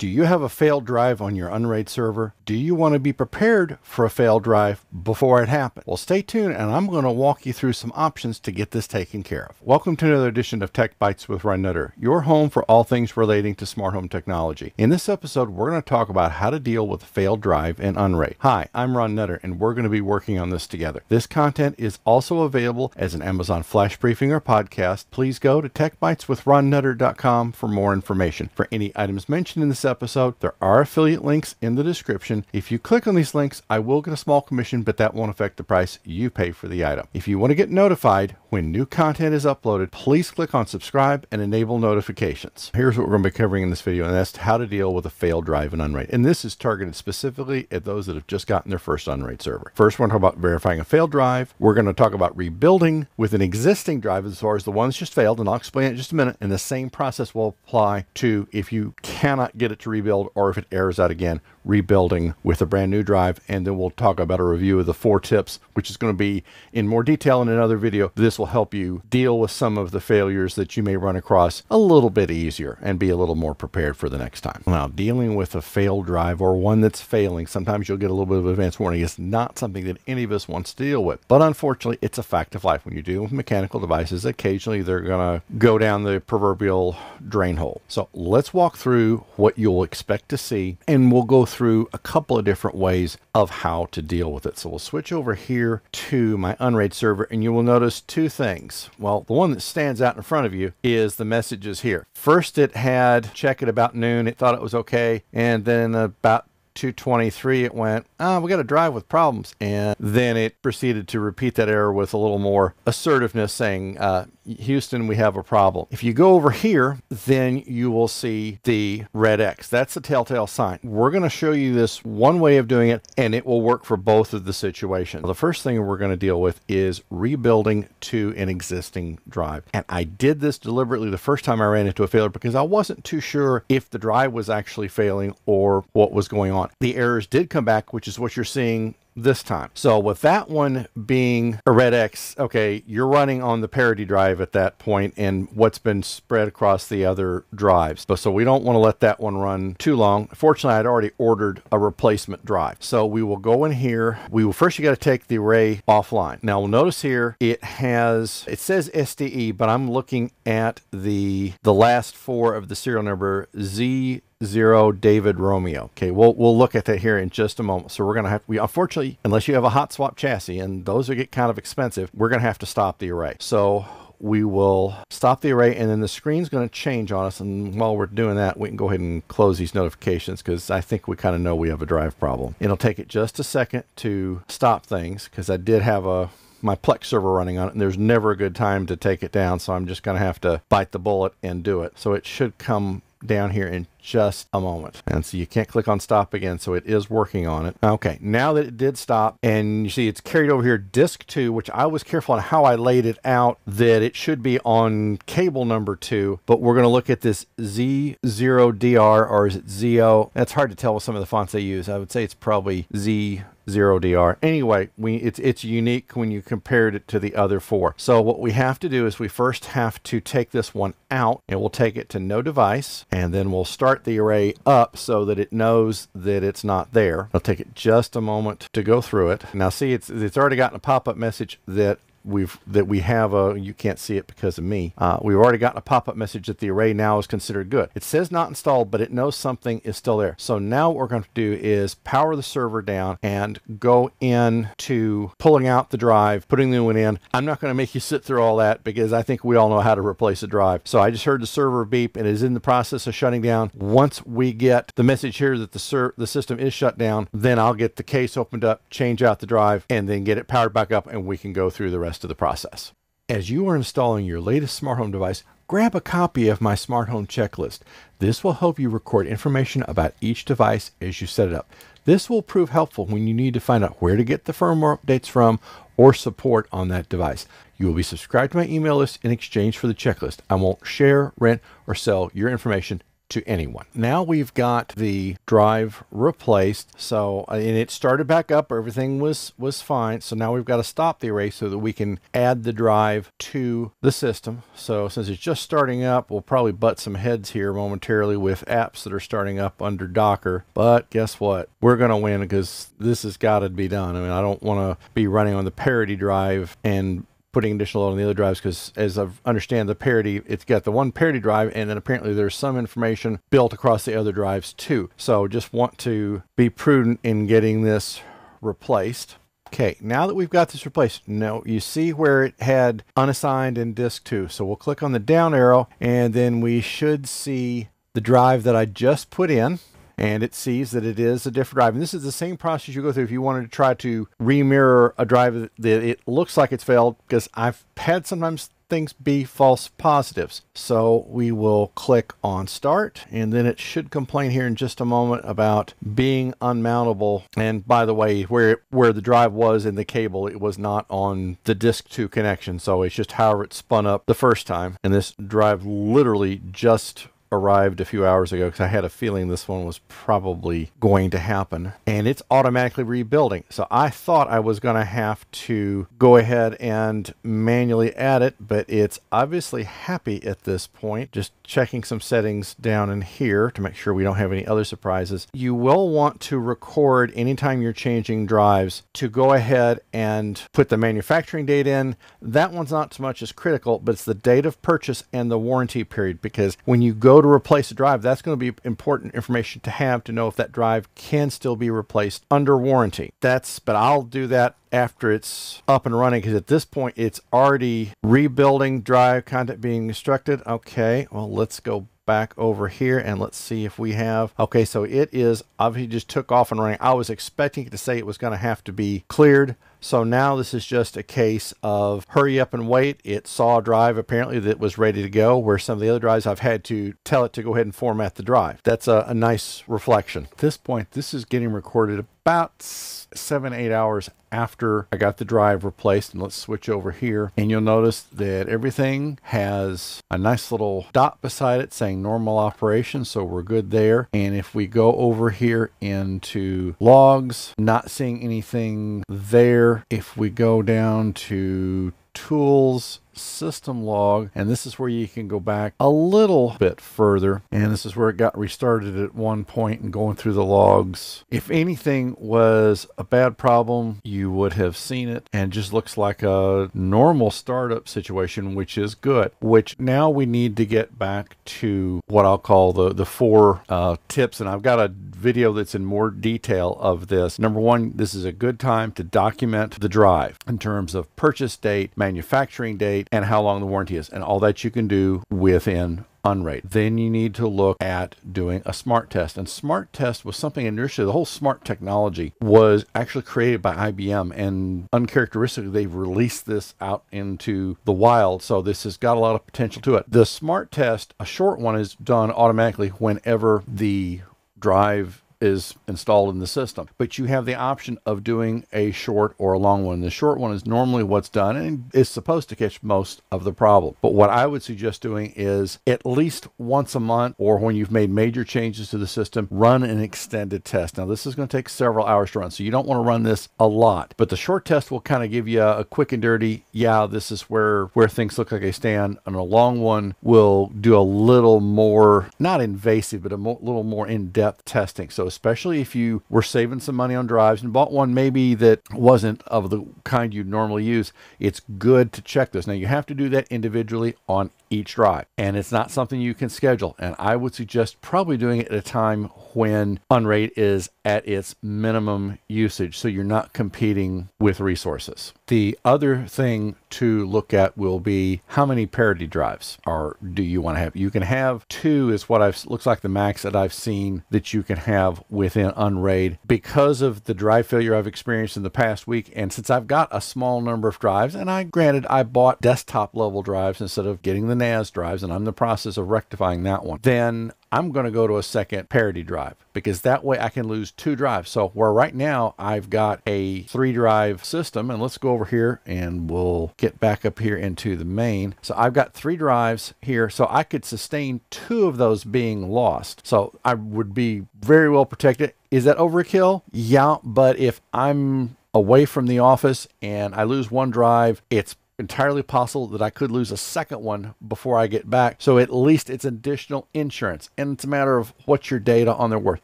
Do you have a failed drive on your Unraid server? Do you want to be prepared for a failed drive before it happens? Well, stay tuned and I'm going to walk you through some options to get this taken care of. Welcome to another edition of Tech Bytes with Ron Nutter, your home for all things relating to smart home technology. In this episode, we're going to talk about how to deal with a failed drive in Unraid. Hi, I'm Ron Nutter and we're going to be working on this together. This content is also available as an Amazon Flash Briefing or podcast. Please go to techbyteswithronnutter.com for more information. For any items mentioned in this episode. There are affiliate links in the description. If you click on these links, I will get a small commission, but that won't affect the price you pay for the item. If you want to get notified when new content is uploaded, please click on subscribe and enable notifications. Here's what we're going to be covering in this video, and that's how to deal with a failed drive and Unraid. And this is targeted specifically at those that have just gotten their first Unraid server. First, we're going to talk about verifying a failed drive. We're going to talk about rebuilding with an existing drive as far as the one that's just failed, and I'll explain it in just a minute. And the same process will apply to if you cannot get it to rebuild or if it errors out again, rebuilding with a brand new drive. And then we'll talk about a review of the four tips, which is going to be in more detail in another video. This will help you deal with some of the failures that you may run across a little bit easier and be a little more prepared for the next time. Now, dealing with a failed drive or one that's failing, sometimes you'll get a little bit of advance warning. It's not something that any of us wants to deal with. But unfortunately, it's a fact of life. When you deal with mechanical devices, occasionally they're going to go down the proverbial drain hole. So let's walk through what you'll expect to see, and we'll go through a couple of different ways of how to deal with it. So we'll switch over here to my Unraid server, and you will notice two things. Well, the one that stands out in front of you is the messages here. First, it had check at about noon. It thought it was okay. And then about 223 it went ah we got a drive with problems and then it proceeded to repeat that error with a little more assertiveness saying uh, Houston we have a problem. If you go over here then you will see the red X. That's the telltale sign. We're going to show you this one way of doing it and it will work for both of the situations. The first thing we're going to deal with is rebuilding to an existing drive. And I did this deliberately the first time I ran into a failure because I wasn't too sure if the drive was actually failing or what was going on on. The errors did come back, which is what you're seeing this time. So with that one being a red X, okay, you're running on the parity drive at that point and what's been spread across the other drives. But so we don't want to let that one run too long. Fortunately, I'd already ordered a replacement drive. So we will go in here. We will first, you got to take the array offline. Now we'll notice here it has, it says SDE, but I'm looking at the, the last four of the serial number Z zero David Romeo. Okay, we'll we'll look at that here in just a moment. So we're gonna have we unfortunately, unless you have a hot swap chassis, and those are get kind of expensive, we're gonna have to stop the array. So we will stop the array and then the screen's going to change on us and while we're doing that we can go ahead and close these notifications because I think we kind of know we have a drive problem. It'll take it just a second to stop things because I did have a my Plex server running on it, and there's never a good time to take it down, so I'm just going to have to bite the bullet and do it. So it should come down here in just a moment. And so you can't click on stop again. So it is working on it. Okay. Now that it did stop and you see it's carried over here disk two, which I was careful on how I laid it out that it should be on cable number two, but we're going to look at this Z0DR or is it ZO? That's hard to tell with some of the fonts they use. I would say it's probably Z zero DR. Anyway, we it's it's unique when you compared it to the other four. So what we have to do is we first have to take this one out and we'll take it to no device and then we'll start the array up so that it knows that it's not there. I'll take it just a moment to go through it. Now see it's it's already gotten a pop-up message that we've that we have a you can't see it because of me. Uh, we've already gotten a pop-up message that the array now is considered good. It says not installed but it knows something is still there. So now what we're going to do is power the server down and go in to pulling out the drive putting the new one in. I'm not going to make you sit through all that because i think we all know how to replace a drive. So i just heard the server beep and is in the process of shutting down. Once we get the message here that the ser- the system is shut down then i'll get the case opened up change out the drive and then get it powered back up and we can go through the rest rest of the process. As you are installing your latest smart home device, grab a copy of my smart home checklist. This will help you record information about each device as you set it up. This will prove helpful when you need to find out where to get the firmware updates from or support on that device. You will be subscribed to my email list in exchange for the checklist. I won't share, rent, or sell your information to anyone. Now we've got the drive replaced. So, uh, and it started back up. Everything was, was fine. So now we've got to stop the array so that we can add the drive to the system. So since it's just starting up, we'll probably butt some heads here momentarily with apps that are starting up under Docker. But guess what? We're going to win because this has got to be done. I mean, I don't want to be running on the parity drive and putting additional load on the other drives because as I understand the parity, it's got the one parity drive and then apparently there's some information built across the other drives too. So just want to be prudent in getting this replaced. Okay, now that we've got this replaced, now you see where it had unassigned in disk 2. So we'll click on the down arrow and then we should see the drive that I just put in and it sees that it is a different drive. And this is the same process you go through if you wanted to try to remirror a drive that it looks like it's failed because I've had sometimes things be false positives. So we will click on start and then it should complain here in just a moment about being unmountable. And by the way, where where the drive was in the cable, it was not on the disk 2 connection. So it's just however it spun up the first time. And this drive literally just arrived a few hours ago because I had a feeling this one was probably going to happen and it's automatically rebuilding. So I thought I was going to have to go ahead and manually add it, but it's obviously happy at this point. Just checking some settings down in here to make sure we don't have any other surprises. You will want to record anytime you're changing drives to go ahead and put the manufacturing date in. That one's not so much as critical, but it's the date of purchase and the warranty period because when you go to replace a drive, that's going to be important information to have to know if that drive can still be replaced under warranty. That's, but I'll do that after it's up and running because at this point it's already rebuilding drive content being instructed. Okay, well, let's go back over here and let's see if we have okay so it is obviously just took off and running i was expecting it to say it was going to have to be cleared so now this is just a case of hurry up and wait. It saw a drive apparently that was ready to go, where some of the other drives I've had to tell it to go ahead and format the drive. That's a, a nice reflection. At this point, this is getting recorded about seven, eight hours after I got the drive replaced. And let's switch over here. And you'll notice that everything has a nice little dot beside it saying normal operation. So we're good there. And if we go over here into logs, not seeing anything there. If we go down to tools system log and this is where you can go back a little bit further. And this is where it got restarted at one point and going through the logs. If anything was a bad problem you would have seen it. And just looks like a normal startup situation which is good. Which now we need to get back to what I'll call the the four uh, tips. And I've got a video that's in more detail of this. Number one this is a good time to document the drive in terms of purchase date manufacturing date and how long the warranty is, and all that you can do within Unraid. Then you need to look at doing a smart test. And smart test was something initially, the whole smart technology was actually created by IBM and uncharacteristically they've released this out into the wild. So this has got a lot of potential to it. The smart test, a short one is done automatically whenever the drive is installed in the system. But you have the option of doing a short or a long one. The short one is normally what's done and is supposed to catch most of the problem. But what I would suggest doing is at least once a month or when you've made major changes to the system, run an extended test. Now, this is going to take several hours to run, so you don't want to run this a lot. But the short test will kind of give you a, quick and dirty, yeah, this is where, where things look like they stand. And a long one will do a little more, not invasive, but a mo little more in-depth testing. So especially if you were saving some money on drives and bought one maybe that wasn't of the kind you'd normally use, it's good to check this. Now you have to do that individually on each drive and it's not something you can schedule. And I would suggest probably doing it at a time when Unraid is at its minimum usage so you're not competing with resources. The other thing to look at will be how many parity drives are do you want to have? You can have two is what I've looks like the max that I've seen that you can have within Unraid because of the drive failure I've experienced in the past week and since I've got a small number of drives and I granted I bought desktop level drives instead of getting the NAS drives, and I'm in the process of rectifying that one, then I'm going to go to a second parity drive because that way I can lose two drives. So where right now I've got a three drive system and let's go over here and we'll get back up here into the main. So I've got three drives here. So I could sustain two of those being lost. So I would be very well protected. Is that overkill? Yeah. But if I'm away from the office and I lose one drive, it's entirely possible that I could lose a second one before I get back. So at least it's additional insurance. And it's a matter of what's your data on there worth.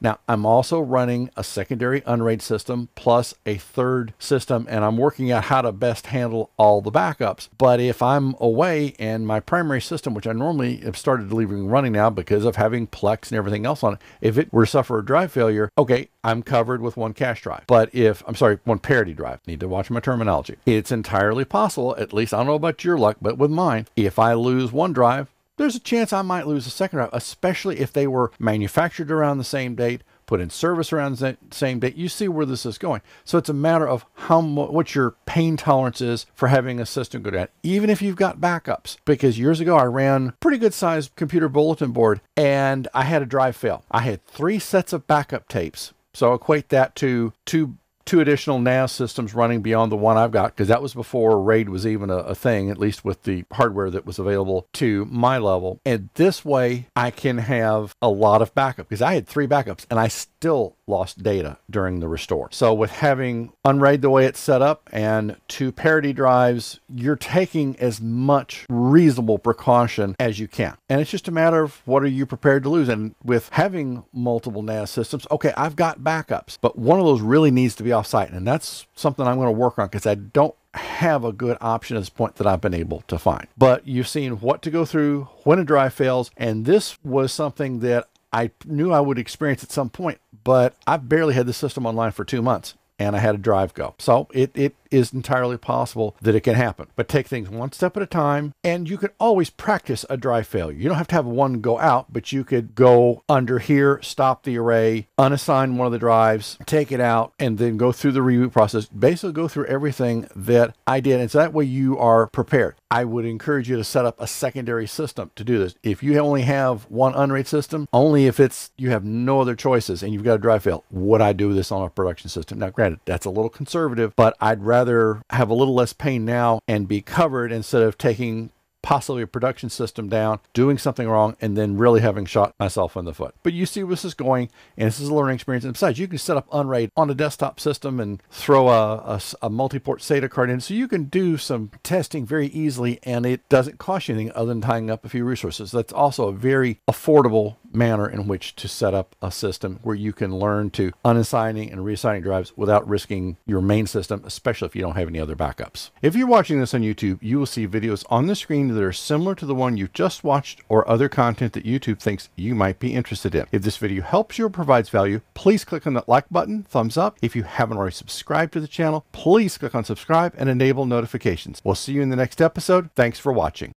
Now, I'm also running a secondary Unraid system plus a third system, and I'm working out how to best handle all the backups. But if I'm away and my primary system, which I normally have started leaving running now because of having Plex and everything else on it, if it were to suffer a drive failure, okay, I'm covered with one cache drive. But if, I'm sorry, one parity drive, need to watch my terminology. It's entirely possible, at least I don't know about your luck, but with mine, if I lose one drive, there's a chance I might lose a second drive, especially if they were manufactured around the same date, put in service around the same date. You see where this is going. So it's a matter of how what your pain tolerance is for having a system go down, even if you've got backups. Because years ago I ran a pretty good sized computer bulletin board and I had a drive fail. I had three sets of backup tapes so equate that to two two additional NAS systems running beyond the one I've got because that was before RAID was even a, a, thing, at least with the hardware that was available to my level. And this way I can have a lot of backup because I had three backups and I still lost data during the restore. So with having Unraid the way it's set up and two parity drives, you're taking as much reasonable precaution as you can. And it's just a matter of what are you prepared to lose. And with having multiple NAS systems, okay, I've got backups, but one of those really needs to be offsite. And that's something I'm going to work on because I don't have a good option at this point that I've been able to find. But you've seen what to go through when a drive fails. And this was something that I knew I would experience at some point, but I barely had the system online for two months and I had a drive go. So it, it is entirely possible that it can happen. But take things one step at a time, and you can always practice a dry failure. You don't have to have one go out, but you could go under here, stop the array, unassign one of the drives, take it out, and then go through the reboot process. Basically, go through everything that I did. And so that way you are prepared. I would encourage you to set up a secondary system to do this. If you only have one Unraid system, only if it's you have no other choices and you've got a dry fail, would I do this on a production system? Now, granted, that's a little conservative, but I'd rather rather have a little less pain now and be covered instead of taking possibly a production system down, doing something wrong, and then really having shot myself in the foot. But you see where this is going, and this is a learning experience. And besides, you can set up Unraid on a desktop system and throw a, a, a multi-port SATA card in, so you can do some testing very easily, and it doesn't cost you anything other than tying up a few resources. That's also a very affordable manner in which to set up a system where you can learn to unassigning and reassigning drives without risking your main system, especially if you don't have any other backups. If you're watching this on YouTube, you will see videos on the screen that are similar to the one you've just watched or other content that YouTube thinks you might be interested in. If this video helps you or provides value, please click on that like button, thumbs up. If you haven't already subscribed to the channel, please click on subscribe and enable notifications. We'll see you in the next episode. Thanks for watching.